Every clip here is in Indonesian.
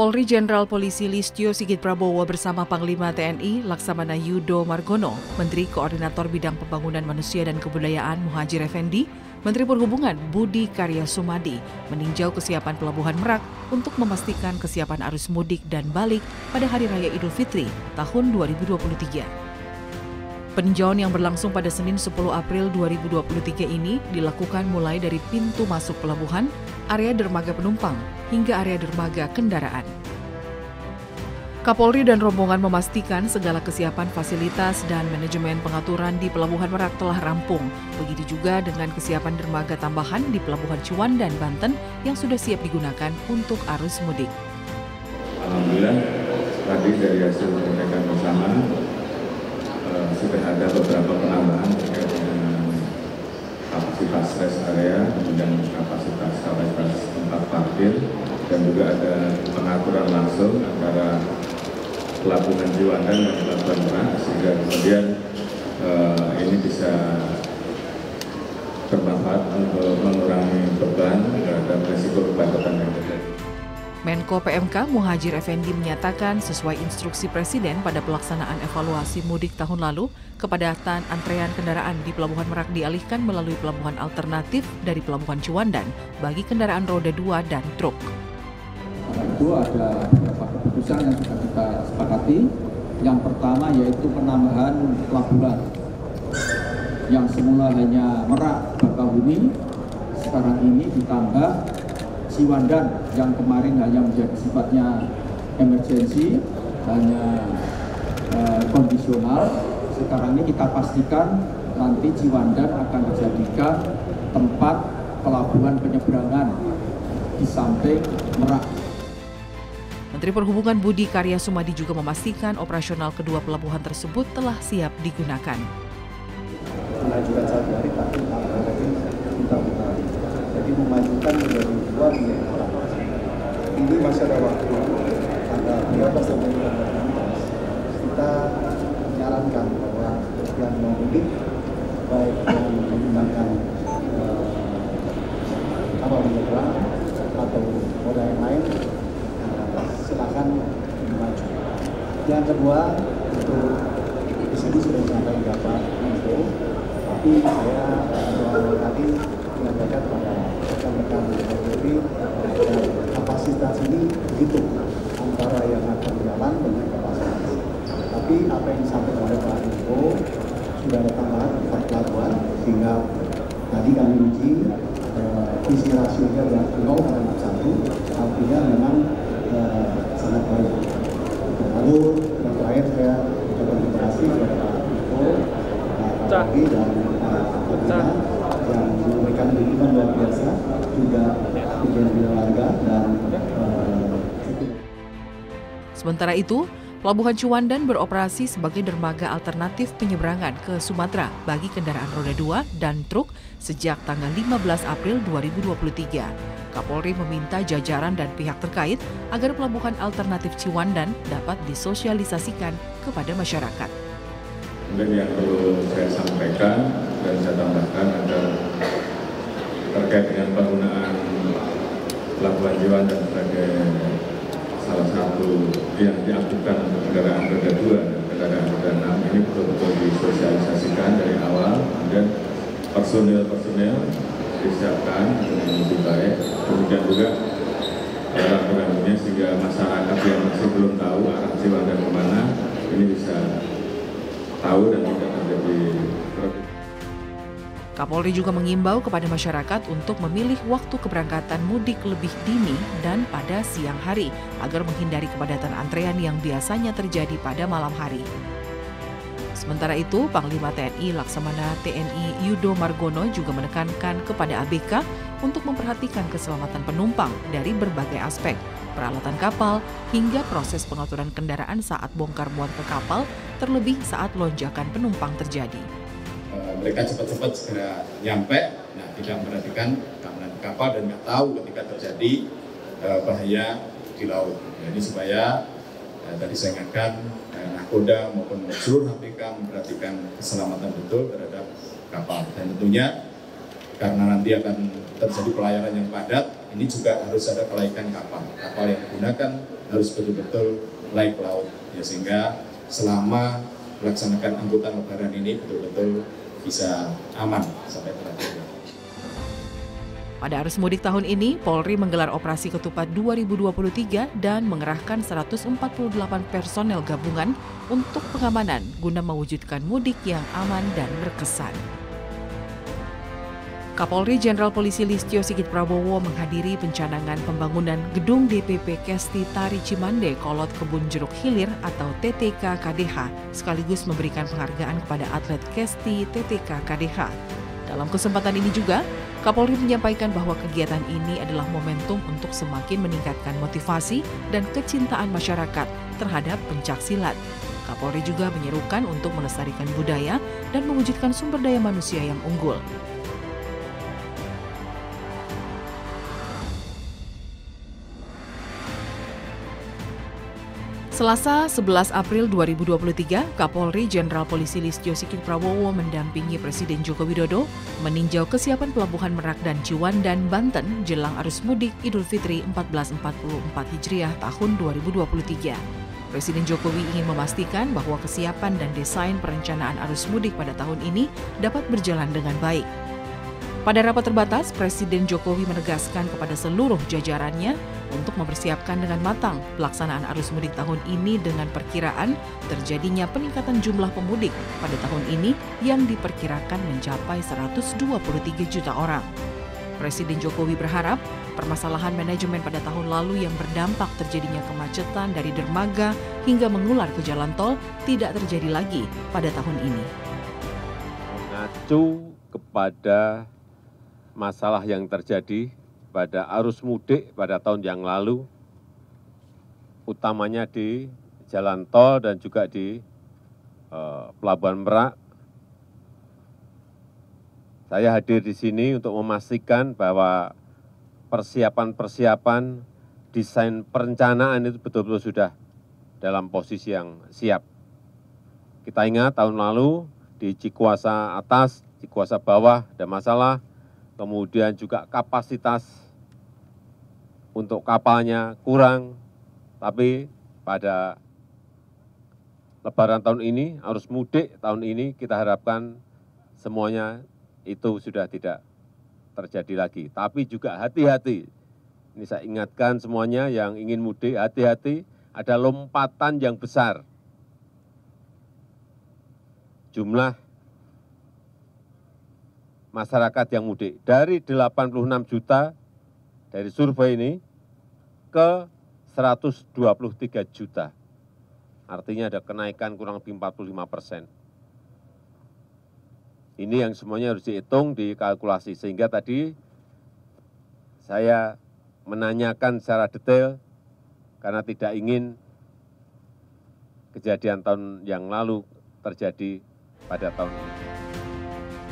Kapolri Jenderal Polisi Listio Sigit Prabowo bersama Panglima TNI Laksamana Yudo Margono, Menteri Koordinator Bidang Pembangunan Manusia dan Kebudayaan Muhajir Effendi, Menteri Perhubungan Budi Karya Sumadi meninjau kesiapan Pelabuhan Merak untuk memastikan kesiapan arus mudik dan balik pada Hari Raya Idul Fitri tahun 2023. Peninjauan yang berlangsung pada Senin 10 April 2023 ini dilakukan mulai dari pintu masuk pelabuhan, area dermaga penumpang, hingga area dermaga kendaraan. Kapolri dan rombongan memastikan segala kesiapan fasilitas dan manajemen pengaturan di Pelabuhan Merak telah rampung. Begitu juga dengan kesiapan dermaga tambahan di Pelabuhan Cuan dan Banten yang sudah siap digunakan untuk arus mudik. Alhamdulillah, tadi dari hasil pengecekan bersama Eh, sudah ada beberapa penambahan kapasitas rest area, kemudian kapasitas kapasitas tempat parkir, dan juga ada pengaturan langsung antara pelabuhan Jiwandan dan pelabuhan Merak sehingga kemudian uh, ini bisa bermanfaat untuk mengurangi beban terhadap resiko kepadatan yang. Menko PMK Muhajir Effendi menyatakan sesuai instruksi Presiden pada pelaksanaan evaluasi mudik tahun lalu, kepadatan antrean kendaraan di Pelabuhan Merak dialihkan melalui pelabuhan alternatif dari Pelabuhan Ciwandan bagi kendaraan roda 2 dan truk. Itu ada beberapa keputusan yang sudah kita sepakati. Yang pertama yaitu penambahan pelabuhan yang semula hanya Merak Bakahuni, sekarang ini ditambah Ciwandan yang kemarin hanya menjadi sifatnya emergensi, hanya uh, kondisional. Sekarang ini kita pastikan nanti Ciwandan akan dijadikan tempat pelabuhan penyeberangan di samping Merak. Menteri Perhubungan Budi Karya Sumadi juga memastikan operasional kedua pelabuhan tersebut telah siap digunakan. Mengajukan satu hari tapi kita jadi memajukan menjadi dua menjadi orang. Ini masih ada waktu tanggal 13 sampai tanggal 16. Kita menyarankan bahwa yang mau mudik baik yang menggunakan uh, kapal menyeberang atau moda yang lain uh, silakan maju. Yang kedua untuk di sini sudah disampaikan Bapak Menko, tapi saya uh, tadi menyampaikan pada rekan-rekan dan kapasitas ini begitu antara yang akan jalan dengan kapasitas. Tapi apa yang disampaikan oleh Pak Info sudah ada tambahan empat pelabuhan sehingga tadi kami uji uh, visi rasionya adalah 0 pada satu artinya memang uh, sangat baik. Lalu yang terakhir saya ucapkan terima kasih kepada Pak Info, Pak Rogi dan Pak yang memberikan dukungan luar biasa juga bikin warga dan uh, Sementara itu, Pelabuhan Ciwandan beroperasi sebagai dermaga alternatif penyeberangan ke Sumatera bagi kendaraan roda 2 dan truk sejak tanggal 15 April 2023. Kapolri meminta jajaran dan pihak terkait agar pelabuhan alternatif Ciwandan dapat disosialisasikan kepada masyarakat. Kemudian yang perlu saya sampaikan dan saya tambahkan adalah terkait dengan penggunaan pelabuhan Jiwandan sebagai salah satu yang diajukan untuk kendaraan roda 2 dan kendaraan roda 6 ini betul-betul disosialisasikan dari awal kemudian personil-personil disiapkan dengan lebih baik. Kemudian juga program-programnya sehingga masyarakat yang masih belum tahu arah Jiwandan ke mana ini bisa tahu dan tidak terjadi Kapolri juga mengimbau kepada masyarakat untuk memilih waktu keberangkatan mudik lebih dini dan pada siang hari agar menghindari kepadatan antrean yang biasanya terjadi pada malam hari. Sementara itu, Panglima TNI Laksamana TNI Yudo Margono juga menekankan kepada ABK untuk memperhatikan keselamatan penumpang dari berbagai aspek, peralatan kapal, hingga proses pengaturan kendaraan saat bongkar muat ke kapal, terlebih saat lonjakan penumpang terjadi mereka cepat-cepat segera nyampe, nah tidak memperhatikan keamanan kapal dan nggak tahu ketika terjadi uh, bahaya di laut. Jadi supaya uh, tadi saya ingatkan uh, nakoda maupun seluruh APK memperhatikan keselamatan betul terhadap kapal dan tentunya karena nanti akan terjadi pelayaran yang padat ini juga harus ada kelaikan kapal. Kapal yang digunakan harus betul-betul layak laut, ya sehingga selama melaksanakan angkutan lebaran ini betul-betul bisa aman sampai terakhir. Pada arus mudik tahun ini, Polri menggelar operasi ketupat 2023 dan mengerahkan 148 personel gabungan untuk pengamanan guna mewujudkan mudik yang aman dan berkesan. Kapolri Jenderal Polisi Listio Sigit Prabowo menghadiri pencanangan pembangunan gedung DPP Kesti Tari Cimande Kolot Kebun Jeruk Hilir atau TTK KDH sekaligus memberikan penghargaan kepada atlet Kesti TTK KDH. Dalam kesempatan ini juga, Kapolri menyampaikan bahwa kegiatan ini adalah momentum untuk semakin meningkatkan motivasi dan kecintaan masyarakat terhadap pencak silat. Kapolri juga menyerukan untuk melestarikan budaya dan mewujudkan sumber daya manusia yang unggul. Selasa 11 April 2023, Kapolri Jenderal Polisi Listio Sigit Prabowo mendampingi Presiden Joko Widodo meninjau kesiapan Pelabuhan Merak dan Ciwandan, Banten jelang arus mudik Idul Fitri 1444 Hijriah tahun 2023. Presiden Jokowi ingin memastikan bahwa kesiapan dan desain perencanaan arus mudik pada tahun ini dapat berjalan dengan baik. Pada rapat terbatas, Presiden Jokowi menegaskan kepada seluruh jajarannya untuk mempersiapkan dengan matang pelaksanaan arus mudik tahun ini dengan perkiraan terjadinya peningkatan jumlah pemudik pada tahun ini yang diperkirakan mencapai 123 juta orang. Presiden Jokowi berharap permasalahan manajemen pada tahun lalu yang berdampak terjadinya kemacetan dari dermaga hingga mengular ke jalan tol tidak terjadi lagi pada tahun ini. Mengacu kepada masalah yang terjadi pada arus mudik pada tahun yang lalu, utamanya di jalan tol dan juga di uh, Pelabuhan Merak. Saya hadir di sini untuk memastikan bahwa persiapan-persiapan desain perencanaan itu betul-betul sudah dalam posisi yang siap. Kita ingat tahun lalu di Cikuasa atas, Cikuasa bawah ada masalah, kemudian juga kapasitas untuk kapalnya kurang, tapi pada lebaran tahun ini, arus mudik tahun ini kita harapkan semuanya itu sudah tidak terjadi lagi. Tapi juga hati-hati, ini saya ingatkan semuanya yang ingin mudik, hati-hati ada lompatan yang besar. Jumlah masyarakat yang mudik. Dari 86 juta dari survei ini ke 123 juta. Artinya ada kenaikan kurang lebih 45 persen. Ini yang semuanya harus dihitung, dikalkulasi. Sehingga tadi saya menanyakan secara detail karena tidak ingin kejadian tahun yang lalu terjadi pada tahun ini.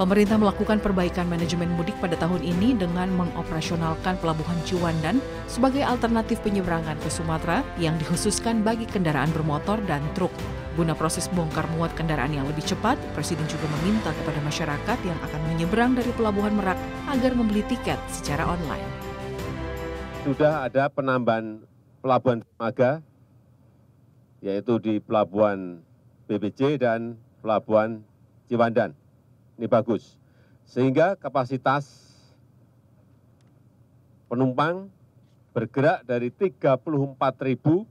Pemerintah melakukan perbaikan manajemen mudik pada tahun ini dengan mengoperasionalkan Pelabuhan Ciwandan sebagai alternatif penyeberangan ke Sumatera yang dikhususkan bagi kendaraan bermotor dan truk. Guna proses bongkar muat kendaraan yang lebih cepat, Presiden juga meminta kepada masyarakat yang akan menyeberang dari Pelabuhan Merak agar membeli tiket secara online. Sudah ada penambahan pelabuhan dermaga, yaitu di Pelabuhan BBC dan Pelabuhan Ciwandan ini bagus. Sehingga kapasitas penumpang bergerak dari 34 ribu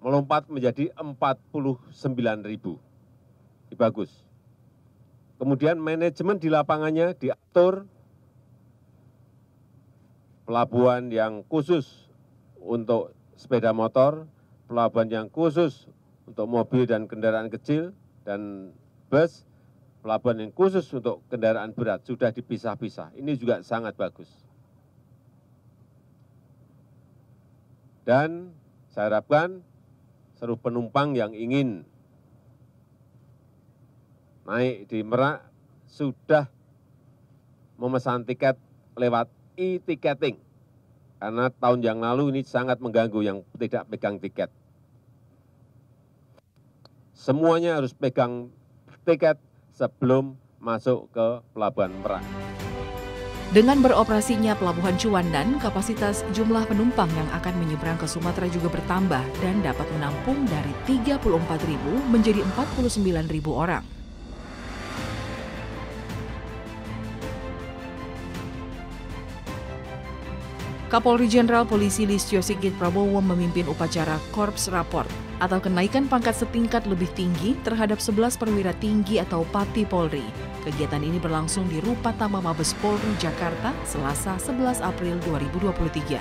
melompat menjadi 49 ribu. Ini bagus. Kemudian manajemen di lapangannya diatur pelabuhan yang khusus untuk sepeda motor, pelabuhan yang khusus untuk mobil dan kendaraan kecil, dan bus, pelabuhan yang khusus untuk kendaraan berat sudah dipisah-pisah. Ini juga sangat bagus. Dan saya harapkan seluruh penumpang yang ingin naik di Merak sudah memesan tiket lewat e-ticketing. Karena tahun yang lalu ini sangat mengganggu yang tidak pegang tiket. Semuanya harus pegang tiket sebelum masuk ke Pelabuhan Merak. Dengan beroperasinya Pelabuhan Cuandan, kapasitas jumlah penumpang yang akan menyeberang ke Sumatera juga bertambah dan dapat menampung dari 34.000 menjadi 49.000 orang. Kapolri Jenderal Polisi Listio Sigit Prabowo memimpin upacara Korps Raport atau kenaikan pangkat setingkat lebih tinggi terhadap 11 perwira tinggi atau Pati Polri. Kegiatan ini berlangsung di Rupatama Mabes Polri Jakarta Selasa 11 April 2023.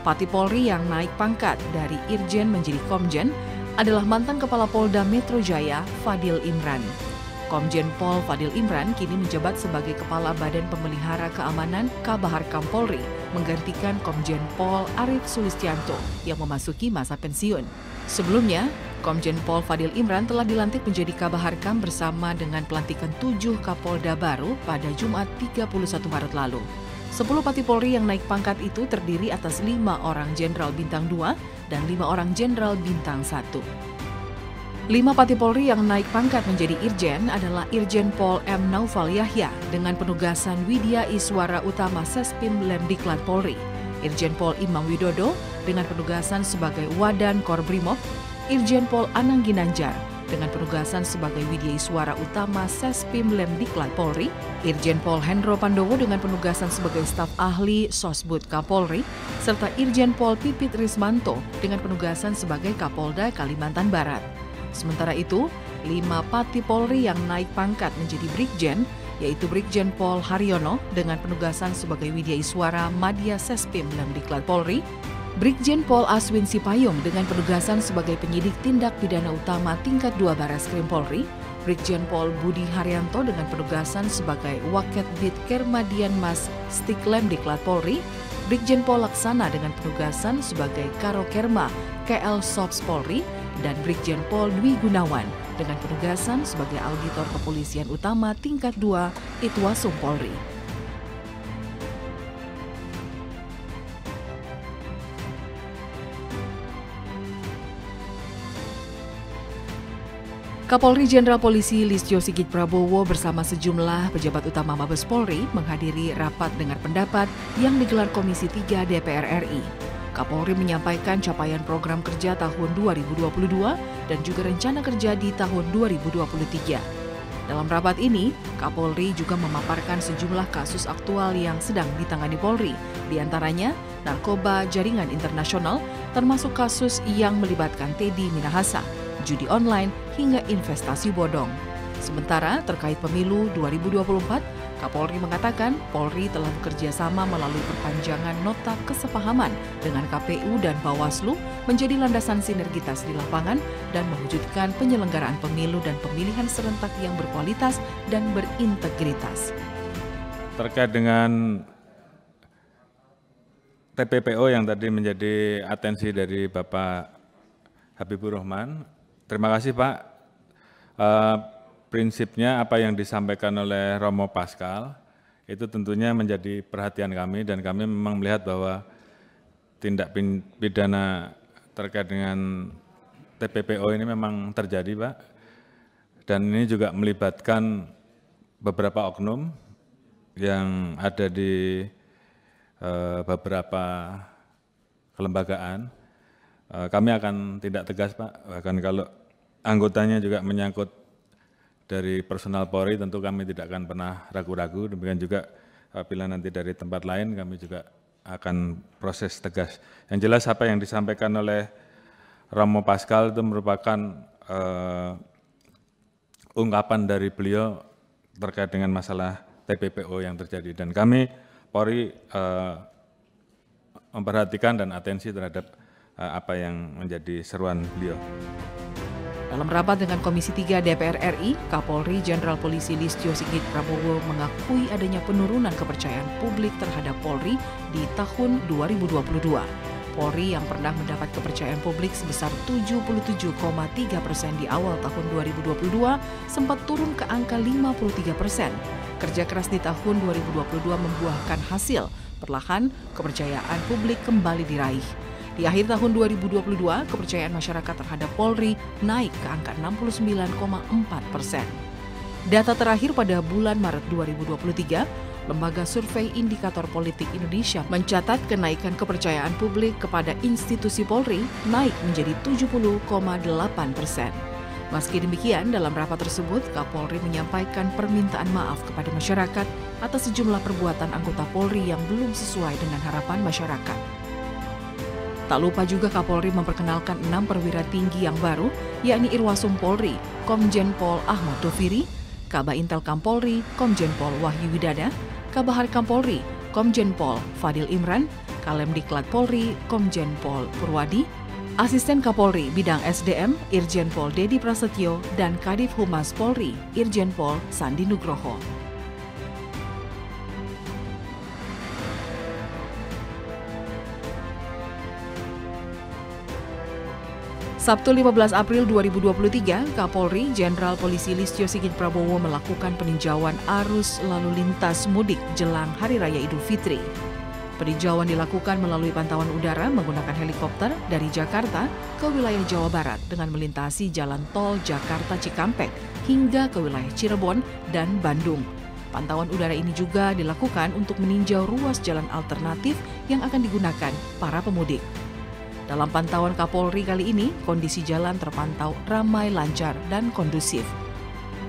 Pati Polri yang naik pangkat dari Irjen menjadi Komjen adalah mantan Kepala Polda Metro Jaya Fadil Imran. Komjen Pol Fadil Imran kini menjabat sebagai Kepala Badan Pemelihara Keamanan Kabahar Kampolri, menggantikan Komjen Pol Arif Sulistianto yang memasuki masa pensiun. Sebelumnya, Komjen Pol Fadil Imran telah dilantik menjadi Kabahar Kam bersama dengan pelantikan tujuh Kapolda baru pada Jumat 31 Maret lalu. Sepuluh pati Polri yang naik pangkat itu terdiri atas lima orang Jenderal Bintang 2 dan lima orang Jenderal Bintang 1. Lima pati Polri yang naik pangkat menjadi Irjen adalah Irjen Pol M. Naufal Yahya dengan penugasan Widya Iswara Utama Sespim Lemdiklat Polri, Irjen Pol Imam Widodo dengan penugasan sebagai Wadan Korbrimob, Irjen Pol Anang Ginanjar dengan penugasan sebagai Widya Iswara Utama Sespim Lemdiklat Polri, Irjen Pol Hendro Pandowo dengan penugasan sebagai staf ahli Sosbud Kapolri, serta Irjen Pol Pipit Rismanto dengan penugasan sebagai Kapolda Kalimantan Barat. Sementara itu, lima pati Polri yang naik pangkat menjadi Brigjen, yaitu Brigjen Pol Haryono dengan penugasan sebagai Widya Iswara Madya Sespim dan Diklat Polri, Brigjen Pol Aswin Sipayung dengan penugasan sebagai penyidik tindak pidana utama tingkat 2 Baras Krim Polri, Brigjen Pol Budi Haryanto dengan penugasan sebagai Waket Bid Kermadian Mas Stiklem Diklat Polri, Brigjen Pol Laksana dengan penugasan sebagai Karo Kerma KL Sops Polri, dan Brigjen Pol Dwi Gunawan dengan penugasan sebagai auditor kepolisian utama tingkat 2 Itwasum Polri. Kapolri Jenderal Polisi Listio Sigit Prabowo bersama sejumlah pejabat utama Mabes Polri menghadiri rapat dengar pendapat yang digelar Komisi 3 DPR RI. Kapolri menyampaikan capaian program kerja tahun 2022 dan juga rencana kerja di tahun 2023. Dalam rapat ini, Kapolri juga memaparkan sejumlah kasus aktual yang sedang ditangani Polri, di antaranya narkoba jaringan internasional, termasuk kasus yang melibatkan Teddy Minahasa, judi online, hingga investasi bodong. Sementara terkait pemilu 2024, Kapolri mengatakan Polri telah bekerja sama melalui perpanjangan nota kesepahaman dengan KPU dan Bawaslu menjadi landasan sinergitas di lapangan dan mewujudkan penyelenggaraan pemilu dan pemilihan serentak yang berkualitas dan berintegritas. Terkait dengan TPPO yang tadi menjadi atensi dari Bapak Habibur Rahman, terima kasih Pak. Uh, prinsipnya apa yang disampaikan oleh Romo Pascal itu tentunya menjadi perhatian kami dan kami memang melihat bahwa tindak pidana terkait dengan TPPO ini memang terjadi Pak dan ini juga melibatkan beberapa oknum yang ada di uh, beberapa kelembagaan. Uh, kami akan tidak tegas Pak, bahkan kalau anggotanya juga menyangkut dari personal Polri tentu kami tidak akan pernah ragu-ragu, demikian juga apabila nanti dari tempat lain kami juga akan proses tegas. Yang jelas apa yang disampaikan oleh Romo Pascal itu merupakan uh, ungkapan dari beliau terkait dengan masalah TPPO yang terjadi. Dan kami Polri uh, memperhatikan dan atensi terhadap uh, apa yang menjadi seruan beliau. Dalam rapat dengan Komisi 3 DPR RI, Kapolri Jenderal Polisi Listio Sigit Prabowo mengakui adanya penurunan kepercayaan publik terhadap Polri di tahun 2022. Polri yang pernah mendapat kepercayaan publik sebesar 77,3 persen di awal tahun 2022 sempat turun ke angka 53 persen. Kerja keras di tahun 2022 membuahkan hasil. Perlahan, kepercayaan publik kembali diraih. Di akhir tahun 2022, kepercayaan masyarakat terhadap Polri naik ke angka 69,4 persen. Data terakhir pada bulan Maret 2023, Lembaga Survei Indikator Politik Indonesia mencatat kenaikan kepercayaan publik kepada institusi Polri naik menjadi 70,8 persen. Meski demikian, dalam rapat tersebut, Kapolri menyampaikan permintaan maaf kepada masyarakat atas sejumlah perbuatan anggota Polri yang belum sesuai dengan harapan masyarakat. Tak lupa juga Kapolri memperkenalkan enam perwira tinggi yang baru, yakni Irwasum Polri, Komjen Pol Ahmad Doviri, Kaba Intel Kampolri, Komjen Pol Wahyu Widada, Kabahar Kampolri, Komjen Pol Fadil Imran, Kalem Diklat Polri, Komjen Pol Purwadi, Asisten Kapolri Bidang SDM, Irjen Pol Dedi Prasetyo, dan Kadif Humas Polri, Irjen Pol Sandi Nugroho. Sabtu 15 April 2023, Kapolri Jenderal Polisi Listio Sigit Prabowo melakukan peninjauan arus lalu lintas mudik jelang Hari Raya Idul Fitri. Peninjauan dilakukan melalui pantauan udara menggunakan helikopter dari Jakarta ke wilayah Jawa Barat dengan melintasi jalan tol Jakarta Cikampek hingga ke wilayah Cirebon dan Bandung. Pantauan udara ini juga dilakukan untuk meninjau ruas jalan alternatif yang akan digunakan para pemudik. Dalam pantauan Kapolri kali ini, kondisi jalan terpantau ramai lancar dan kondusif.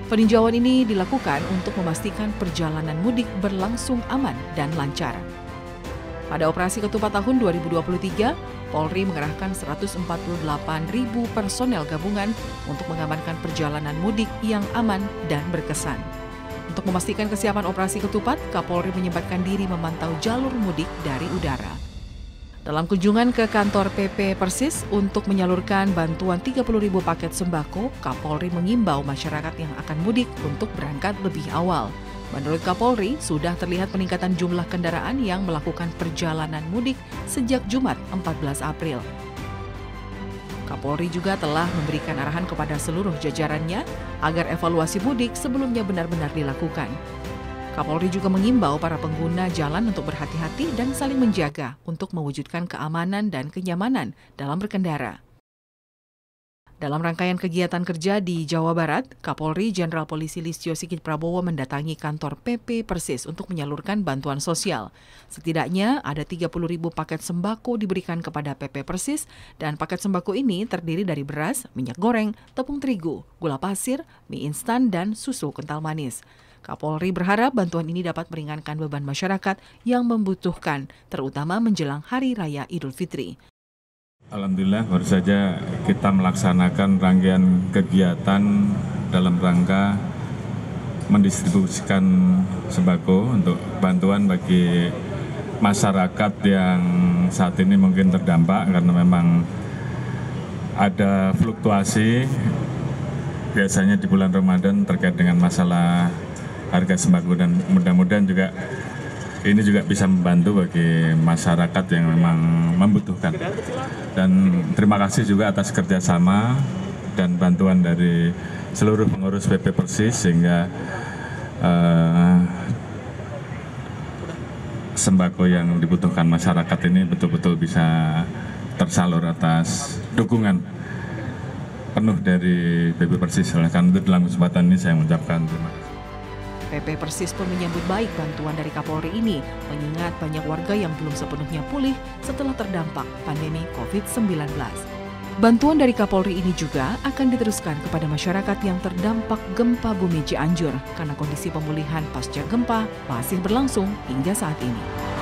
Peninjauan ini dilakukan untuk memastikan perjalanan mudik berlangsung aman dan lancar. Pada operasi ketupat tahun 2023, Polri mengerahkan 148 ribu personel gabungan untuk mengamankan perjalanan mudik yang aman dan berkesan. Untuk memastikan kesiapan operasi ketupat, Kapolri menyempatkan diri memantau jalur mudik dari udara. Dalam kunjungan ke kantor PP Persis untuk menyalurkan bantuan 30 ribu paket sembako, Kapolri mengimbau masyarakat yang akan mudik untuk berangkat lebih awal. Menurut Kapolri, sudah terlihat peningkatan jumlah kendaraan yang melakukan perjalanan mudik sejak Jumat 14 April. Kapolri juga telah memberikan arahan kepada seluruh jajarannya agar evaluasi mudik sebelumnya benar-benar dilakukan. Kapolri juga mengimbau para pengguna jalan untuk berhati-hati dan saling menjaga untuk mewujudkan keamanan dan kenyamanan dalam berkendara. Dalam rangkaian kegiatan kerja di Jawa Barat, Kapolri Jenderal Polisi Listio Sigit Prabowo mendatangi kantor PP Persis untuk menyalurkan bantuan sosial. Setidaknya ada 30 ribu paket sembako diberikan kepada PP Persis dan paket sembako ini terdiri dari beras, minyak goreng, tepung terigu, gula pasir, mie instan, dan susu kental manis. Kapolri berharap bantuan ini dapat meringankan beban masyarakat yang membutuhkan, terutama menjelang Hari Raya Idul Fitri. Alhamdulillah baru saja kita melaksanakan rangkaian kegiatan dalam rangka mendistribusikan sembako untuk bantuan bagi masyarakat yang saat ini mungkin terdampak karena memang ada fluktuasi biasanya di bulan Ramadan terkait dengan masalah harga sembako dan mudah-mudahan juga ini juga bisa membantu bagi masyarakat yang memang membutuhkan. Dan terima kasih juga atas kerjasama dan bantuan dari seluruh pengurus PP Persis sehingga uh, sembako yang dibutuhkan masyarakat ini betul-betul bisa tersalur atas dukungan penuh dari PP Persis. Oleh karena itu dalam kesempatan ini saya mengucapkan terima kasih. PP Persis pun menyambut baik bantuan dari Kapolri ini, mengingat banyak warga yang belum sepenuhnya pulih setelah terdampak pandemi COVID-19. Bantuan dari Kapolri ini juga akan diteruskan kepada masyarakat yang terdampak gempa bumi Cianjur karena kondisi pemulihan pasca gempa masih berlangsung hingga saat ini.